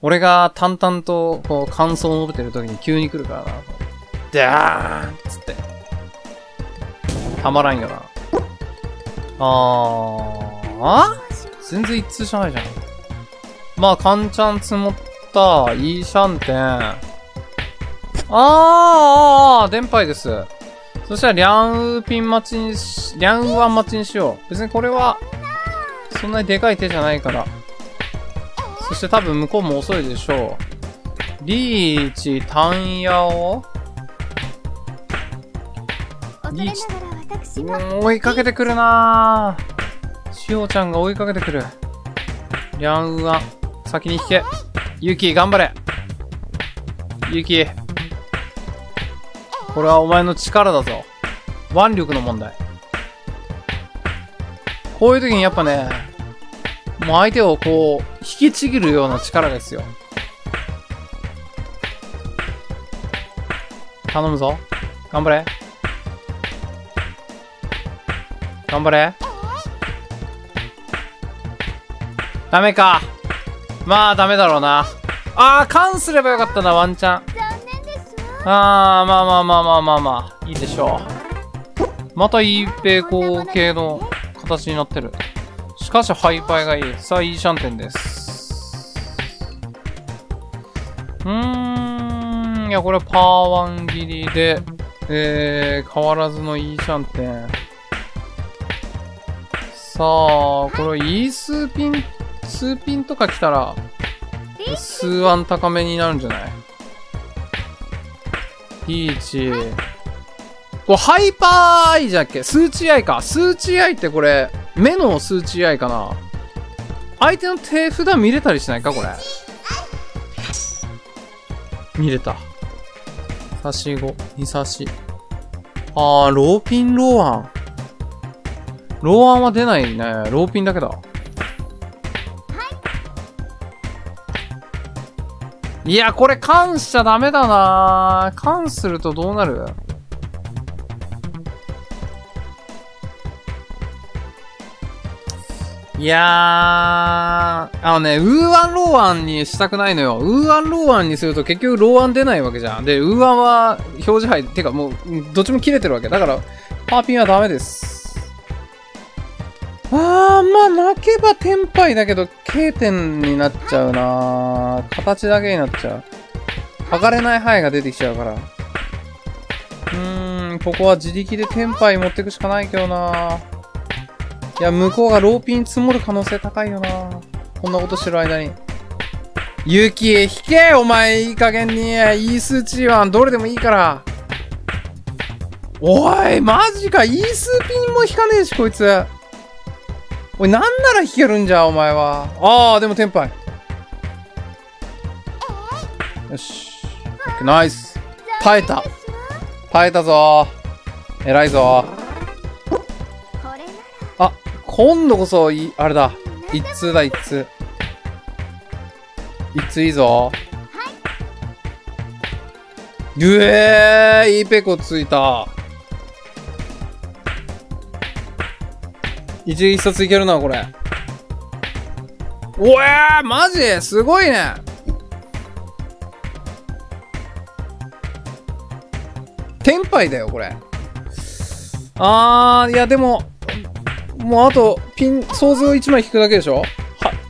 俺が淡々と、こう、感想を述べてる時に急に来るからな。ダーンっつって。たまらんよな。あー、あ全然一通じゃないじゃん。まあ、カンちゃん積もった、イーシャンテン。あーあー、電波です。そしたら、リャンウーピン待ちにし、リャンウワン待ちにしよう。別にこれは、そんなにでかい手じゃないから。そして多分向こうも遅いでしょう。リーチ、タンヤオリーチ、追いかけてくるなぁ。しおちゃんが追いかけてくる。リャンウワン、先に引け。ユキ、頑張れ。ユキ。これはお前の力だぞ。腕力の問題。こういう時にやっぱね、もう相手をこう、引きちぎるような力ですよ。頼むぞ。頑張れ。頑張れ。ダメか。まあダメだろうな。あー、カンすればよかったな、ワンチャン。あー、まあまあまあまあまあまあ、いいでしょう。またいいペコ系の形になってる。しかし、ハイパイがいい。さあ、いいシャンテンです。うーん、いや、これパーワン切りで、えー、変わらずのいいシャンテン。さあ、これ、イースーピン、スーピンとか来たら、数案高めになるんじゃない？ピーチ。これ、ハイパーアイじゃっけ？数値アイか。数値アイってこれ、目の数値アイかな？相手の手札見れたりしないか？これ。見れた。差し5、2差し。あー、ローピンローアン。ローアンは出ないね。ローピンだけだ。いや、これ、関しちゃダメだな関するとどうなる？いやー、あのね、ウーワンローワンにしたくないのよ。ウーワンローワンにすると結局ローワン出ないわけじゃん。で、ウーワンは表示牌、てかもう、どっちも切れてるわけ。だから、パーピンはダメです。あー、まあ、泣けば天敗だけど、K 点になっちゃうな形だけになっちゃう。剥がれない範囲が出てきちゃうから。うーん、ここは自力で天敗持ってくしかないけどないや、向こうがローピン積もる可能性高いよなこんなことしてる間に。ユキ、引けお前、いい加減に。イースチーワン、どれでもいいから。おい、マジか、イースピンも引かねえし、こいつ。おい、なんなら引けるんじゃ、お前は。ああ、でもテンパイ。よし。ナイス。耐えた。耐えたぞ。偉いぞ。今度こそ、い、あれだ。一通だ、一通。一通いいぞ。うえー、いいペコついた。一一冊いけるな、これ。おえー、マジ？すごいね。テンパイだよ、これ。あー、いや、でも、もうあと、ピン、想像1枚引くだけでしょ？は、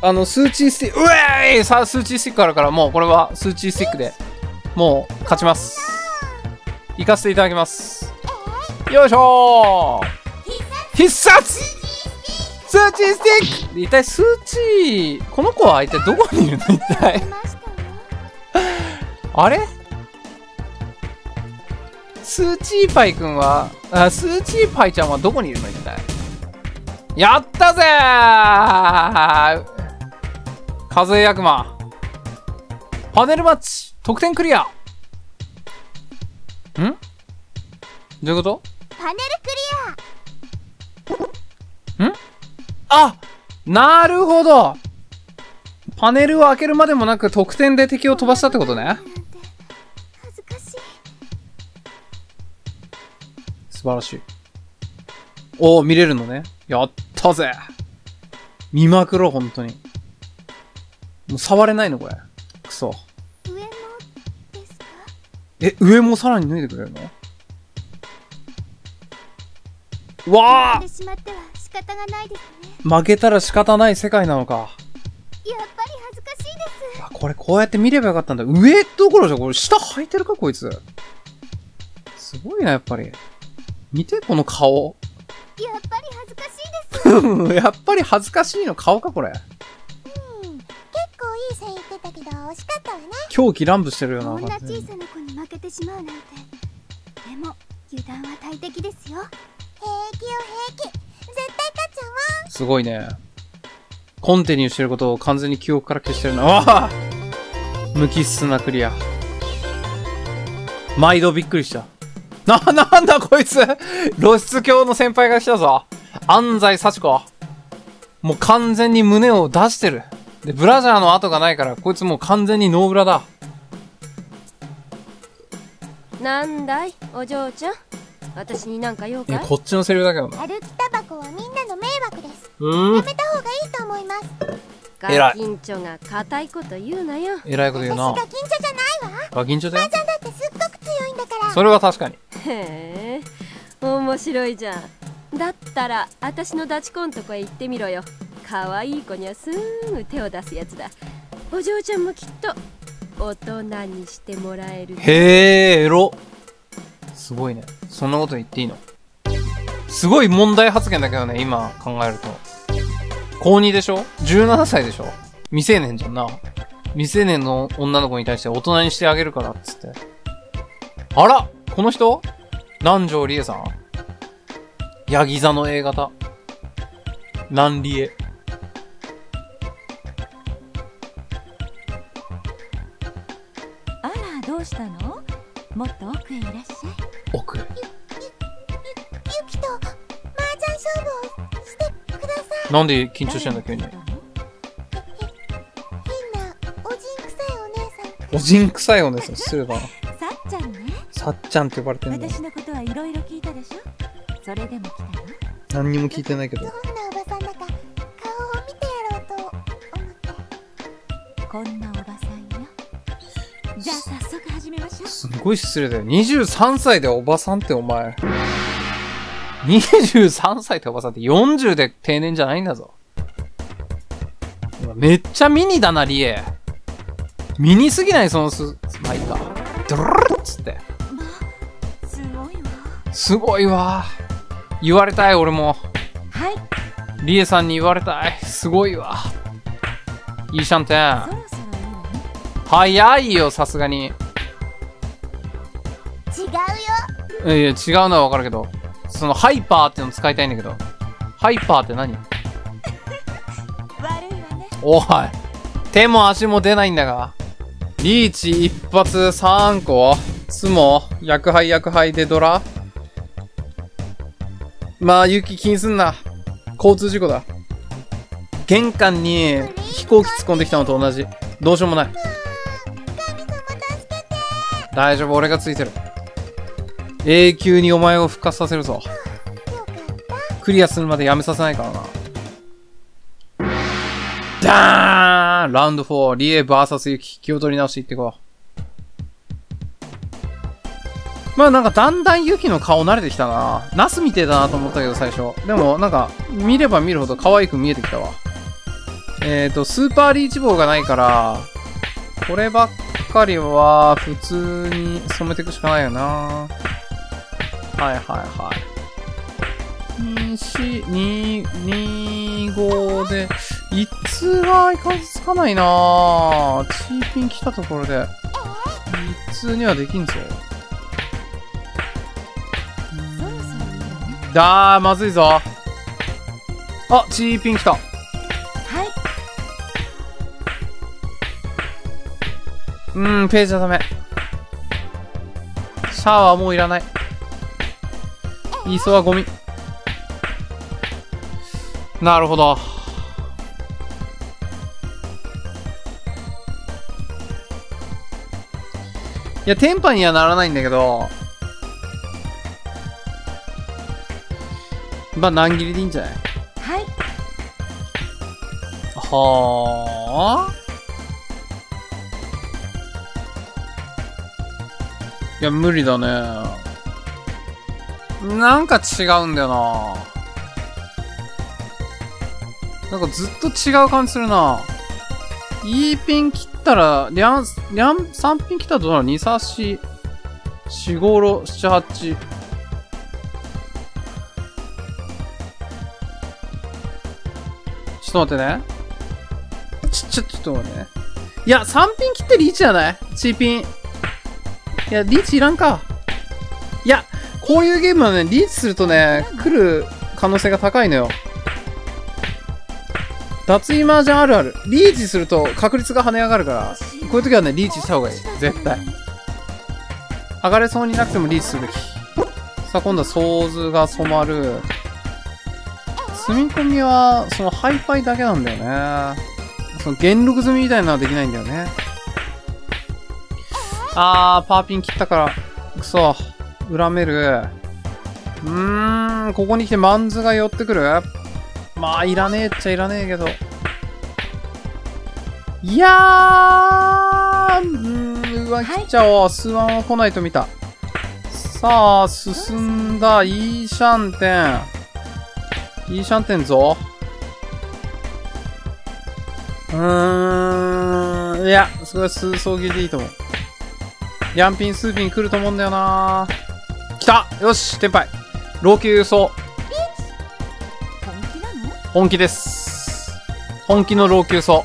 あの、数値スティック、うえーい！さあ、数値スティックあるから、もうこれは数値スティックで、もう、勝ちます。行かせていただきます。よいしょー！必殺！数値スティック！一体数値、この子は一体どこにいるの？一体。あれ？スーチーパイくんは、あ、スーチーパイちゃんはどこにいるの？一体。やったぜー！風役魔。パネルマッチ。得点クリア。ん？どういうこと？パネルあ！なるほど。パネルを開けるまでもなく得点で敵を飛ばしたってことね。素晴らしい。おお、見れるのね。やったぜ見まくろう、本当に。もう触れないの、これ。そう。上もですか？え、上もさらに脱いでくれるの？わあ負けてしまっては仕方がないですね負けたら仕方ない世界なのか。やっぱり恥ずかしいですあ、これこうやって見ればよかったんだ。上どころじゃ、これ下履いてるか、こいつ。すごいな、やっぱり。見て、この顔。やっぱり恥ずかしいですやっぱり恥ずかしいの顔か、これ。うん結構いい線いってたけど惜しかったわね狂気乱舞してるよな。こんな小さな子に負けてしまうなんてでも油断は大敵ですよ平気よ平気絶対勝っちゃうわすごいね。コンティニューしてることを完全に記憶から消してるな。わあ無機質なクリア。毎度びっくりした。な、なんだこいつ露出狂の先輩が来たぞ。安西幸子。もう完全に胸を出してる。で、ブラジャーの跡がないから、こいつもう完全にノーブラだ。なんだいお嬢ちゃん私になんか用かえ、いこっちのセリフだけどな。歩きタバコはみんなの迷惑ですうんやめた方がいいと思います偉いガキンチョが固いこと言うなよえらいこと言うな私が。近所じゃないわガキンチョだよ。ちゃんだってすっごく強いんだからそれは確かに。へえ面白いじゃんだったら私のダチコンとこへ行ってみろよ可愛い子にはすぐ手を出すやつだお嬢ちゃんもきっと大人にしてもらえるへえ、エロ。すごいね。そんなこと言っていいの？すごい問題発言だけどね、今考えると。高2でしょ ?17 歳でしょ？未成年じゃんな。未成年の女の子に対して大人にしてあげるからっつって。あらこの人？南條理恵さんヤギ座の A 型。南理恵。あらどうしたの？もっと奥へいらっしゃい奥へ。ゆきと麻雀勝負をしてくださいなんで緊張してんだ急に。変なおじんくさいお姉さんおじんくさいお姉さん、失礼だな。さっちゃんねさっちゃんって呼ばれてんの。私のことはいろいろそれでも来たの？何にも聞いてないけどどん。なおばさんだか顔を見てやろうと思ってこんなおばさんよじゃあ早速始めましょうすごい失礼だよ。23歳でおばさんってお前。23歳っておばさんって40で定年じゃないんだぞ。めっちゃミニだな、リエ。ミニすぎない？そのす、まあいいか。ドゥルルルっつって。すごいわすごいわ。言われたい、俺も。はい。リエさんに言われたい。すごいわ。いいシャンテン。早いよ、さすがに。違うよ。いや違うのはわかるけど、そのハイパーっての使いたいんだけど、ハイパーって何？悪いわね。おい、手も足も出ないんだが。リーチ一発3個。スモ、薬杯薬杯でドラまあ、雪気にすんな。交通事故だ。玄関に飛行機突っ込んできたのと同じ。どうしようもない。大丈夫、俺がついてる。永久にお前を復活させるぞ。クリアするまでやめさせないからな。ダーンラウンド4、リエ VS ユキ、気を取り直していってこう。まあなんかだんだんユキの顔慣れてきたな。ナスみてえだなと思ったけど最初。でもなんか見れば見るほど可愛く見えてきたわ。えっ、ー、と、スーパーリーチ棒がないから、こればっかりは普通に染めていくしかないよな。はいはいはい。2、4、2、2、5で、一通が相変わらずつかないな。チーピン来たところで、一通にはできんぞ。ねだー、まずいぞ。あ、チーピン来た。はいうーん、ページはダメ。シャワーもういらない。磯はゴミ。なるほど。いや、テンパにはならないんだけど、まあ何切りでいいんじゃない？はい。はあ。いや無理だね。なんか違うんだよな。なんかずっと違う感じするな。いいピン切ったら、りゃん、りゃん、3ピン切ったらどうなの ?2、3、4、4、5、6、7、8。ちょっと待ってね。ち、ちょ、ちょっと待ってね。いや、3ピン切ってリーチじゃない ?1 ピン。いや、リーチいらんか。いや、こういうゲームはね、リーチするとね、来る可能性が高いのよ。脱衣麻雀あるある。リーチすると確率が跳ね上がるから、こういう時はね、リーチした方がいい。絶対。上がれそうになくてもリーチするべき。さあ、今度は想像が染まる。積み込みは、そのハイパイだけなんだよね。その元禄積みみたいなのはできないんだよね。あー、パーピン切ったから、くそ。恨める。うーん、ここに来てマンズが寄ってくるまあ、いらねえっちゃいらねえけど。いやー、ん、うわ、切っちゃおう。スワンは来ないと見た。さあ、進んだ。いいシャンテン。いいシャンテンぞ。うーん、いや、それは数層切りでいいと思う。ヤンピン、スーピン来ると思うんだよな来たよし天杯老朽輸送本気です。本気の老朽層。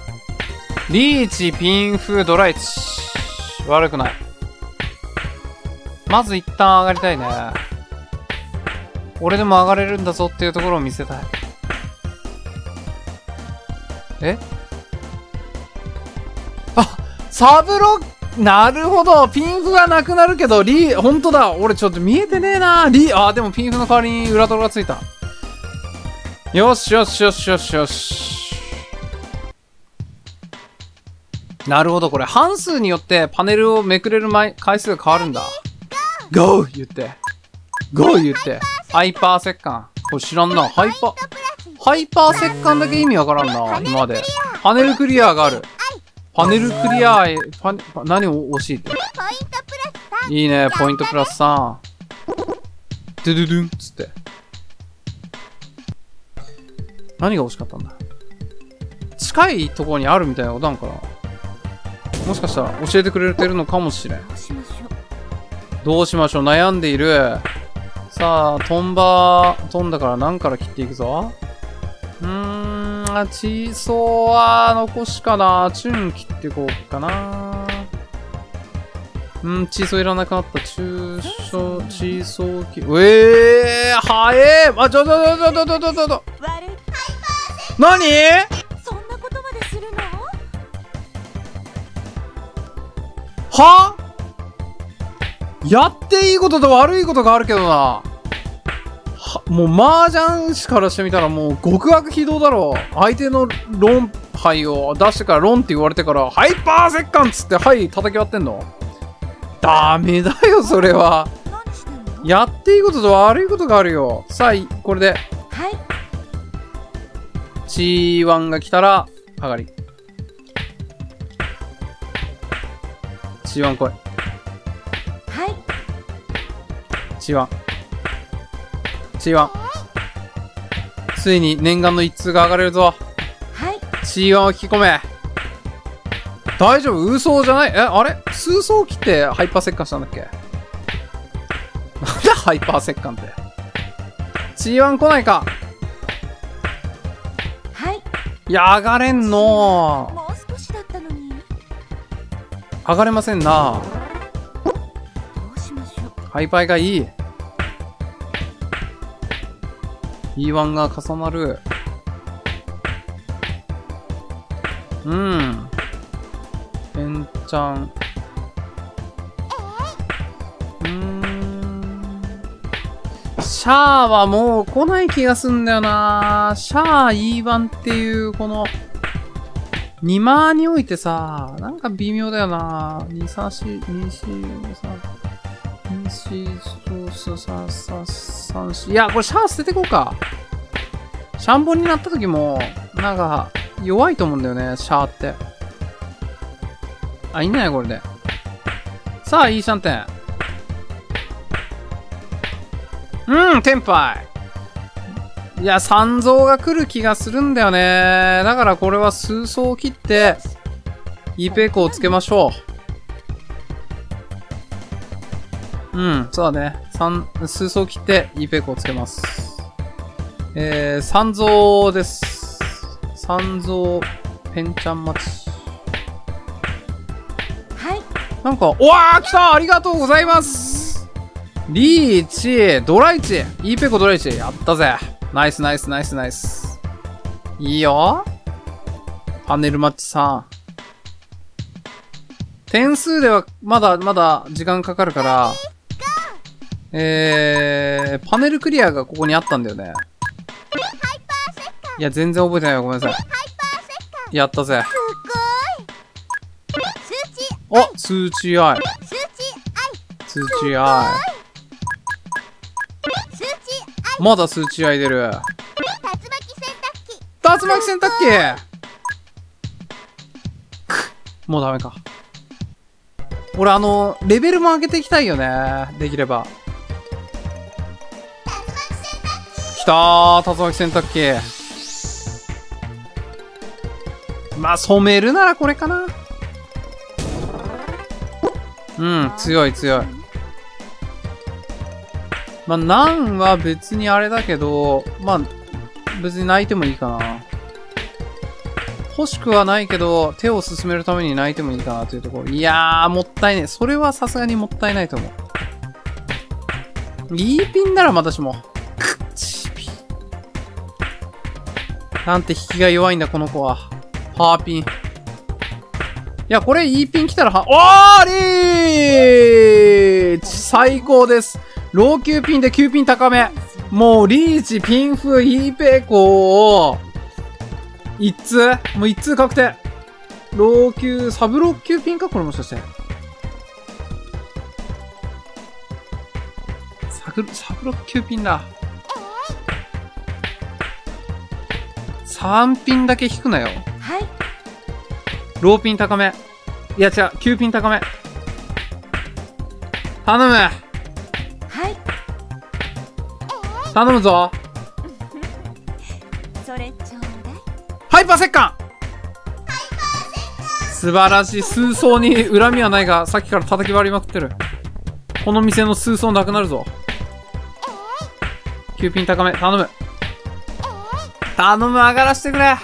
リーチ、ピンフ、ドライチ。悪くない。まず一旦上がりたいね。俺でも上がれるんだぞっていうところを見せたい。え？あ、サブロッなるほどピンフがなくなるけど、リー、ほんとだ俺ちょっと見えてねえなリー、あ、でもピンフの代わりに裏トロがついた。よしよしよしよしよし。なるほど、これ半数によってパネルをめくれる回数が変わるんだ。GO! 言って。GO! 言って。ハイパー石棺。これ知らんな。ハイパー、ハイパー石棺だけ意味わからんな、今まで。パネルクリアーがある。パネルクリア、パパ何を欲しいって。いいね、ポイントプラス3。ドゥドゥドゥンつって。何が欲しかったんだ？近いところにあるみたいなことなのかな？もしかしたら教えてくれてるのかもしれん。どうしましょう？悩んでいる。さあ、トンバー、飛んだから何から切っていくぞ？うーん、あチーソーは残しかな？チュン切っていこうかな。うん、チーソーいらなくなった。中小、チーソー切うえー、早えあ、ちょちょちょちょちょちょちょちょ何？そんなことまでするの？は？やっていいことと悪いことがあるけどな。は、もう麻雀師からしてみたらもう極悪非道だろ。相手の論牌を出してから論って言われてから、ハイパー石棺っつって、はい、叩き割ってんのダメだよ、それは。やっていいことと悪いことがあるよ。さあ、いこれで、はい C1 が来たら、上がり。C1 来い C1。C1。ついに念願の一通が上がれるぞ。はい C1 を引き込め。大丈夫？嘘じゃない？え、あれ？数層切ってハイパー石棺したんだっけ？なんだハイパー石棺って？C1 来ないかはいいや、上がれんのもう少しだったのに上がれませんなハイパイがいい。E1 が重なる。うん。エンチャン。うん。シャアはもう来ない気がすんだよなシャア E1 っていうこの、2マーにおいてさ、なんか微妙だよな2、3、4、2、4、3、2、4、そうさ、さ、三四いや、これシャア捨ててこうか。シャンボンになった時も、なんか、弱いと思うんだよね、シャアって。あ、いいんじゃないこれで。さあ、いいシャンテン。うん、テンパイ。いや、三蔵が来る気がするんだよね。だからこれは数層を切って、イーペコをつけましょう。うん、そうだね。三、数層切って、イーペイコをつけます。えー、三蔵です。三蔵、ペンちゃん待ち。はいなんか、おわー来たありがとうございますリーチ、ドライチ、イーペコドライチ、やったぜ。ナイスナイスナイスナイス。いいよ。パネルマッチさん。点数ではまだまだ時間かかるから、えー、パネルクリアがここにあったんだよね。いや、全然覚えてないよ。ごめんなさい。やったぜ。すごい数値お、数値愛。まだ数値愛出る。竜巻洗濯機竜巻洗濯機くもうダメか。俺あの、レベルも上げていきたいよね。できれば。きたー、竜巻洗濯機。まあ、染めるならこれかな。うん、強い強い。まあ、なんは別にあれだけど、まあ、別に泣いてもいいかな。欲しくはないけど、手を進めるために泣いてもいいかなというところ。いやー、もったいねえ。それはさすがにもったいないと思う。いいピンならまだしも。なんて引きが弱いんだ、この子は。パーピン。いや、これ、いいピン来たらは、おーリーチ最高です。ロー級ピンで9ピン高め。もう、リーチ、ピンフ、ヒーペーコを、一通もう一通確定。ロー級、サブロー級ピンかこれもしかして。サグ、サブロー級ピンだ。3ピンだけ引くなよ。はいローピン高め。いや違う、9ピン高め。頼むはい頼むぞ それちょうだいハイパー石棺素晴らしい。数層に恨みはないが、さっきから叩き割りまくってる。この店の数層なくなるぞ。9ピン高め、頼む。頼む、上がらしてくれ。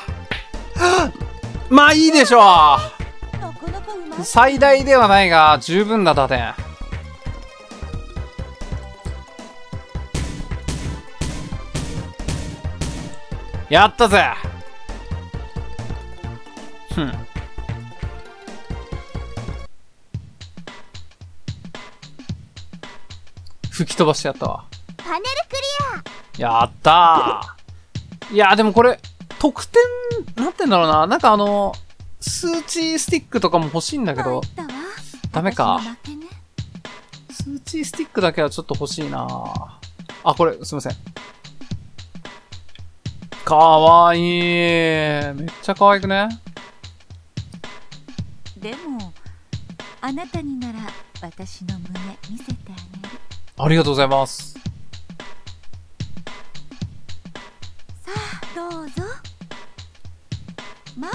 まあいいでしょう最大ではないが、十分だ、打点。やったぜふん。吹き飛ばしてやったわ。パネルクリやったーいやーでもこれ、得点、なんて言うんだろうな。なんかあの、数値スティックとかも欲しいんだけど、ダメか数値スティックだけはちょっと欲しいなあ、これ、すいません。かわいい。めっちゃ可愛くねでもあなたになら私の胸見せてあげるありがとうございます。どうぞ。ま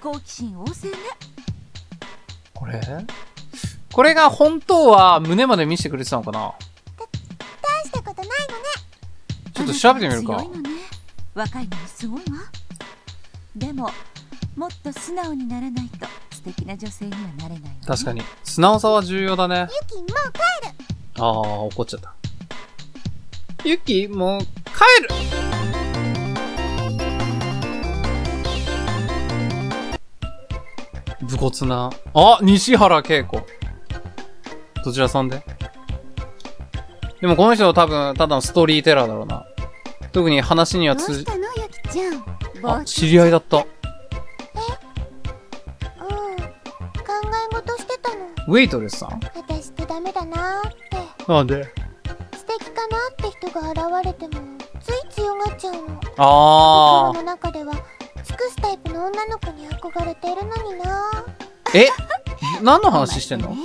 好奇心旺盛ね。これ？これが本当は胸まで見せてくれてたのかな？大したことないのね。ちょっと調べてみるか。ね若いのにすごいわ。でももっと素直にならないと素敵な女性にはなれないわ、ね、確かに。素直さは重要だね。ユキもう帰る。ああ、怒っちゃった。ユキ、もう、帰る骨な。あ西原恵子。どちらさんで？でもこの人多分、ただのストーリーテラーだろうな。特に話には通じ、あ、知り合いだった。うん考え事してたの？ウェイトレスさん？私ってダメだなーって。なんで？素敵かなって人が現れてもつい強がっちゃうの。あ心の中では尽くすタイプの女の子に憧れてるのにな。ー。え？何の話してんの？はあ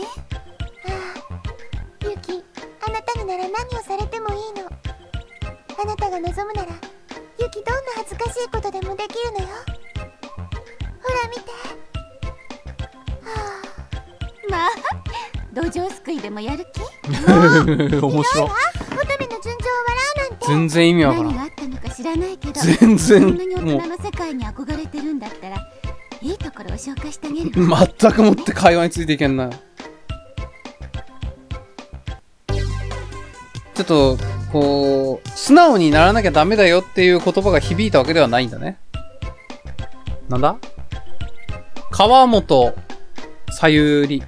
ユキあなたになら何をされてもいいの。が望むならユキどんな恥ずかしいことでもできるのよ。ほら見て。はあまあ土壌すくいでもやる気？面白い。乙女の純情を笑うなんて。全然意味わからん。知らないけど全そんなに然、大も人の世界に憧れてるんだったらいいところを紹介してあげるう、全くもって会話についていけんな。ちょっと、こう、素直にならなきゃダメだよっていう言葉が響いたわけではないんだね。なんだ？川本さゆり。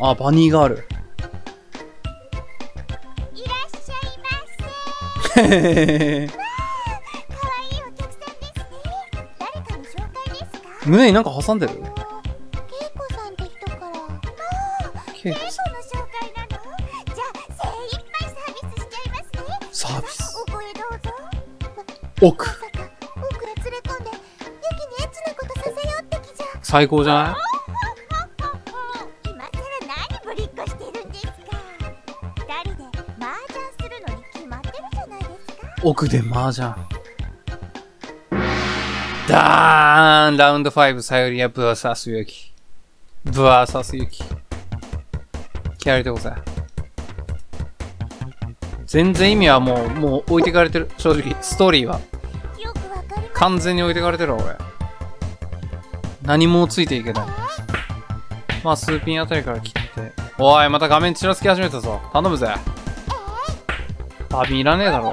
あ、バニーガール。胸になんか挟んでる？あのケイコさんって人から。もうケイコケイコの紹介なのじゃあ精一杯サービスしちゃいますねサービス。お声どうぞ奥奥へ連れ込んでユキにエッチなことさせようって気じゃ。最高じゃない？奥で麻雀。ダーンラウンド5サヨリアブワーサスユキ。ブワーサスユキ。気合入れてこせ。全然意味はもう、もう置いてかれてる。正直、ストーリーは。完全に置いてかれてるわ、俺。何もついていけない。まあ、数ピンあたりから切って。おい、また画面ちらつき始めたぞ。頼むぜ。旅いらねえだろ。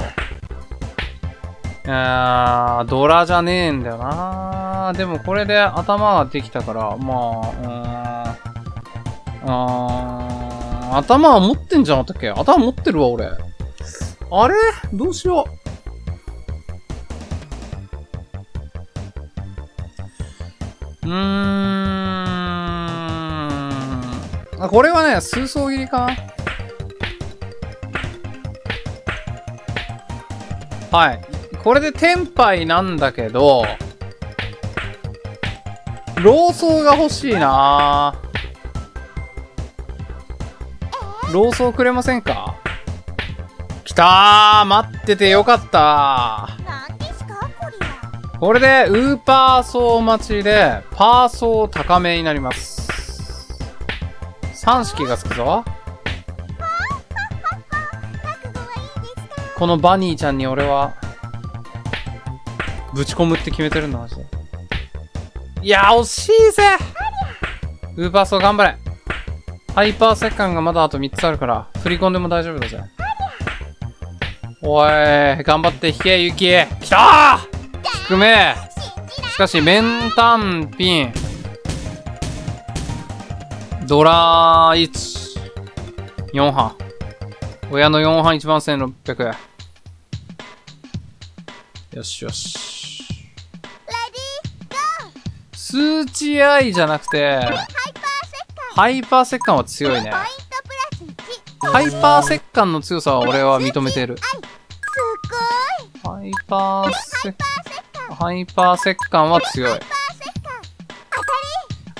あー、ドラじゃねえんだよなでもこれで頭ができたから、まあ、うん。あー、頭は持ってんじゃなかったっけ？頭持ってるわ、俺。あれ？どうしよう。うーん。あ、これはね、数層切りかなはい。これでテンパイなんだけど、ローソーが欲しいなローソーくれませんか？来た待っててよかったこれで、ウーパーソー待ちで、パーソー高めになります。3式がつくぞ。このバニーちゃんに俺は、ぶち込むって決めてるんだ、マジで。いや、惜しいぜウーパーソー頑張れハイパーセッカンがまだあと3つあるから、振り込んでも大丈夫だぜ。おい、頑張って引け、ユキ来たー低めしかし、メンタンピン。ドラー1。4班。親の4班1番1600。よしよし。数値愛じゃなくて、ハイパーセッカンは強いね。ポイントプラス1ハイパーセッカンの強さは俺は認めてる。すごいハイパーセッ、ハイパーセッカンは強い。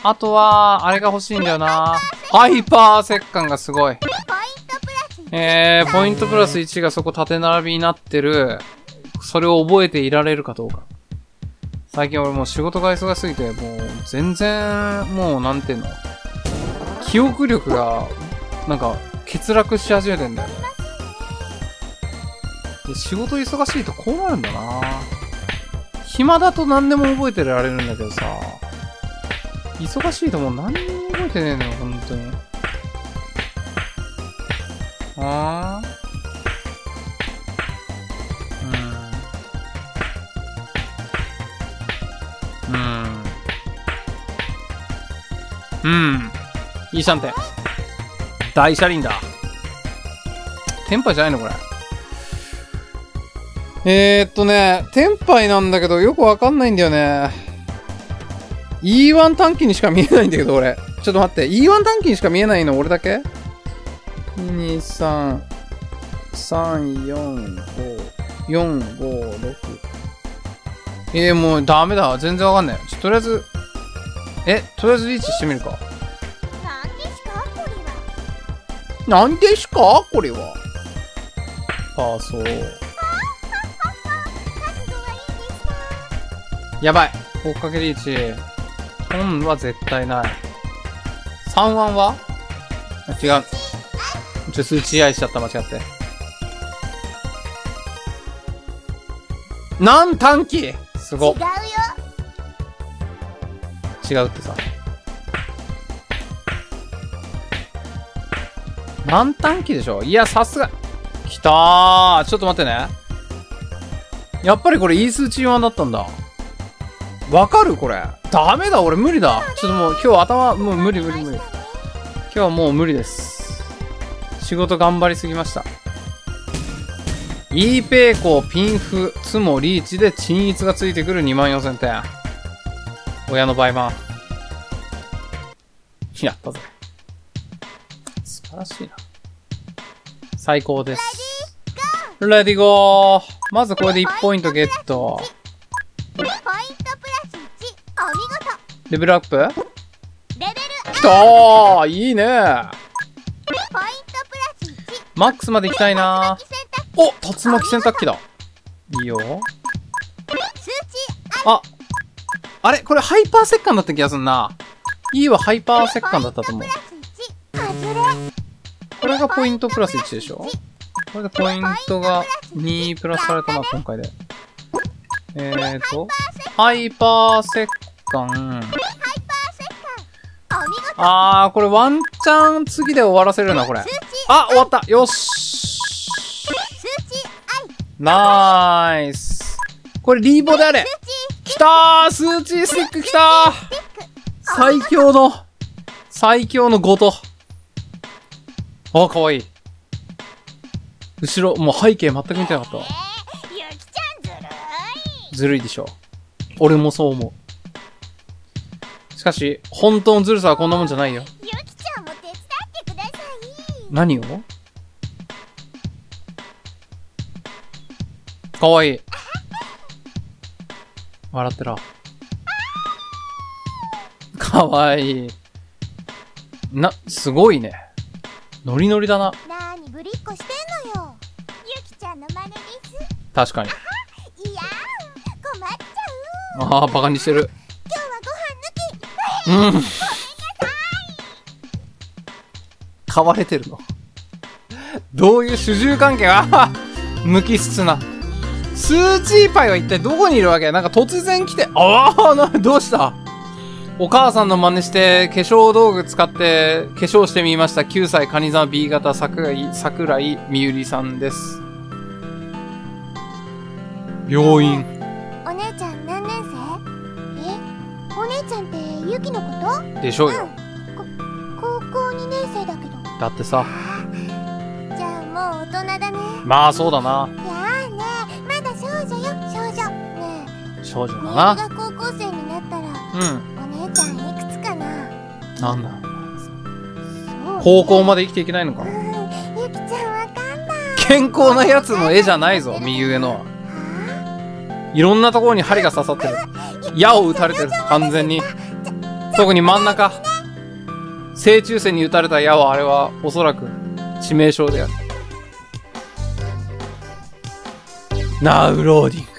あとは、あれが欲しいんだよな。ハイパーセッカンがすごい。ポイントプラス1えー、ポイントプラス1がそこ縦並びになってる。それを覚えていられるかどうか。最近俺もう仕事が忙しすぎて、もう全然、もうなんていうの。記憶力が、なんか、欠落し始めてんだよね。仕事忙しいとこうなるんだな暇だと何でも覚えてられるんだけどさ。忙しいともう何にも覚えてねえのよ、本当に。あーうん。うん。うん。いいシャンテ。大車輪だ。テンパイじゃないのこれ。えー、っとね、テンパイなんだけど、よくわかんないんだよね。E1 短期にしか見えないんだけど、俺。ちょっと待って。E1 短期にしか見えないの俺だけ ?2、3、3、4、5、4、5、6。えー、もうダメだ。全然わかんない。ちょ、とりあえず、えとりあえずリーチしてみるか。なんですかこれは？ああそうやばい。追っかけリーチ。本は絶対ない。3番は？違う。ちょ数値合いしちゃった。間違って。何短期？すご違うよ。違うってさ。満タン期でしょ？いや、さすが。きたー。ちょっと待ってね。やっぱりこれ、いい数値1だったんだ。わかる？これ。ダメだ、俺無理だ。ちょっともう今日頭、もう無理無理無理。今日はもう無理です。仕事頑張りすぎました。E ペイコー、ピンフ、ツモ、リーチで鎮逸がついてくる2万4000点。親の倍満。やったぜ。素晴らしいな。最高です。レディゴーまずこれで1ポイントゲット。ポイントプラス1お見事レベルアップ？レベルきたーいいねポイントプラス1マックスまで行きたいなお竜巻洗濯機だいいよ。数値ああれ？これハイパー石棺だった気がすんな。いいはハイパー石棺だったと思うプ。ラス1外れこれがポイントプラス1でしょ？これでポイントが2プラスされたな、今回で。えーと、ハイパー石棺。あー、これワンチャン次で終わらせるな、これあ、終わったよしナイスこれリーボであれたー数値スティックきたー最強の、最強のごと。あ、かわいい。後ろ、もう背景全く見てなかったわ。ずるいずるいでしょ。俺もそう思う。しかし、本当のずるさはこんなもんじゃないよ。ゆきちゃんも手伝ってください何を？かわいい。笑ってら。かわいい。な、すごいね。ノリノリだな。なーにぶりっこしてんのよゆきちゃんの真似です確かに。いやー困っちゃうああ、バカにしてる。今日はご飯抜きうん。買われてるの。どういう主従関係は 無機質な。スーチーパイは一体どこにいるわけ？なんか突然来て、ああ、な、どうした？お母さんの真似して化粧道具使って化粧してみました。9歳カニ座 B 型桜井、桜井みゆりさんです。病院。お姉ちゃん何年生？え？お姉ちゃんってゆきのこと？でしょうよ。高校2年生だけどだってさ。じゃあもう大人だねまあそうだな。少女だな。が高校生になったらうん。お姉ちゃんいくつかななんだ？高校まで生きていけないのかう。ん ゆきちゃんわかんない健康なやつの絵じゃないぞ、右上のは。いろんなところに針が刺さってる。矢を撃たれてる、完全に。特に真ん中。正中線に撃たれた矢は、あれは、おそらく、致命傷である。ナウローディン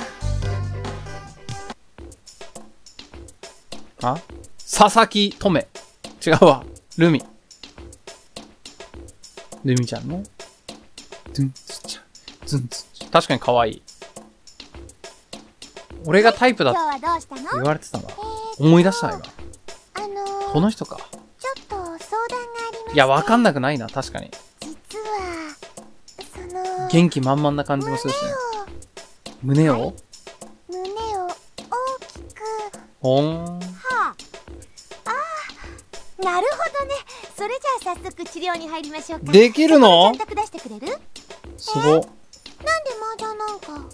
あ？佐々木とめ。違うわ。ルミ。ルミちゃんね。ズンツちゃん。ズンツちゃん。確かに可愛い。俺がタイプだって言われてたな。えー思い出した、今。あのー、この人か。ちょっと相談がありましていや、わかんなくないな、確かに。実はその元気満々な感じもするしね。胸を胸を大きくほーん。なるほどね。それじゃあ早速治療に入りましょうか。できるの？選択出してくれる？すご。なんで麻雀なんか。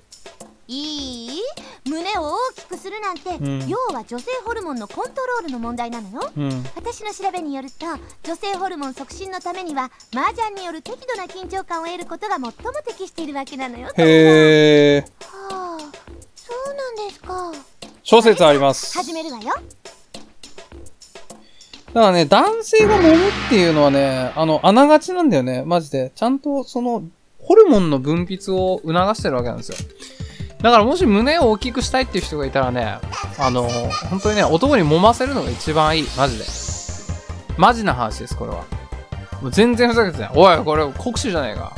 いい？胸を大きくするなんて、うん。要は女性ホルモンのコントロールの問題なのよ。うん。私の調べによると女性ホルモン促進のためには麻雀による適度な緊張感を得ることが最も適しているわけなのよ。へー。はあそうなんですか。諸説あります。始めるわよだからね、男性が揉むっていうのはね、あの、あながちなんだよね。マジで。ちゃんと、その、ホルモンの分泌を促してるわけなんですよ。だからもし胸を大きくしたいっていう人がいたらね、あの、本当にね、男に揉ませるのが一番いい。マジで。マジな話です、これは。もう全然ふざけてない。おい、これ国主じゃねえか。